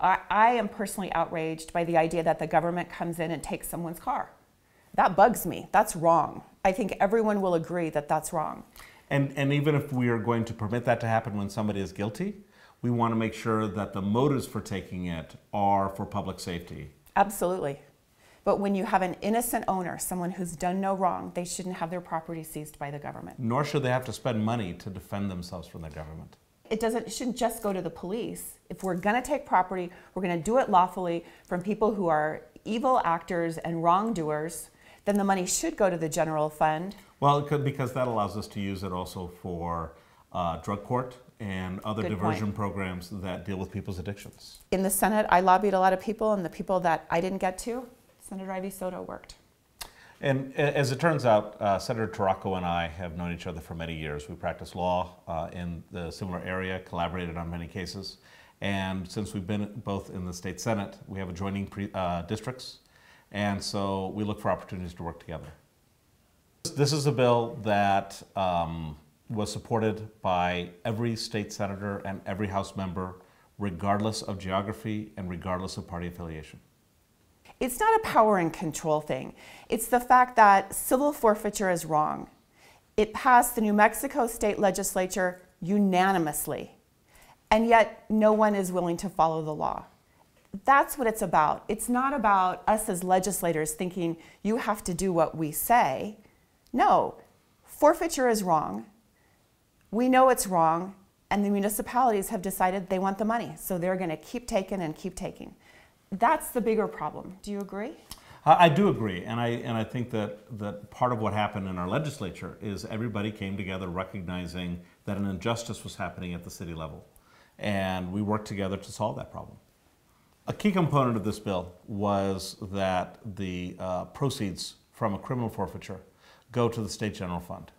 I, I am personally outraged by the idea that the government comes in and takes someone's car. That bugs me. That's wrong. I think everyone will agree that that's wrong. And, and even if we are going to permit that to happen when somebody is guilty, we want to make sure that the motives for taking it are for public safety. Absolutely. But when you have an innocent owner, someone who's done no wrong, they shouldn't have their property seized by the government. Nor should they have to spend money to defend themselves from the government. It doesn't it shouldn't just go to the police. If we're going to take property, we're going to do it lawfully from people who are evil actors and wrongdoers, then the money should go to the general fund. Well, it could, because that allows us to use it also for uh, drug court and other Good diversion point. programs that deal with people's addictions. In the Senate, I lobbied a lot of people, and the people that I didn't get to, Senator Ivey Soto worked. And as it turns out, uh, Senator Torraco and I have known each other for many years. We practiced law uh, in the similar area, collaborated on many cases. And since we've been both in the state senate, we have adjoining pre- uh, districts. And so we look for opportunities to work together. This is a bill that um, was supported by every state senator and every House member, regardless of geography and regardless of party affiliation. It's not a power and control thing. It's the fact that civil forfeiture is wrong. It passed the New Mexico state legislature unanimously, and yet no one is willing to follow the law. That's what it's about. It's not about us as legislators thinking you have to do what we say. No, forfeiture is wrong. We know it's wrong, and the municipalities have decided they want the money, so they're going to keep taking and keep taking. That's the bigger problem. Do you agree? I do agree, and I and I think that that part of what happened in our legislature is everybody came together recognizing that an injustice was happening at the city level, and we worked together to solve that problem. A key component of this bill was that the uh, proceeds from a criminal forfeiture go to the state general fund.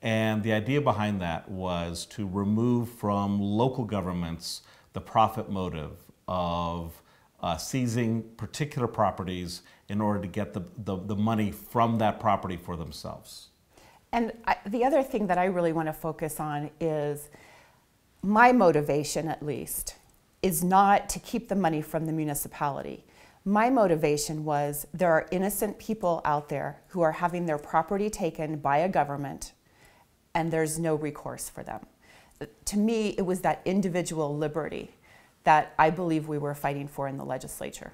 And the idea behind that was to remove from local governments the profit motive of uh, seizing particular properties in order to get the, the, the money from that property for themselves. And I, the other thing that I really want to focus on is my motivation, at least, is not to keep the money from the municipality. My motivation was there are innocent people out there who are having their property taken by a government and there's no recourse for them. To me, it was that individual liberty that I believe we were fighting for in the legislature.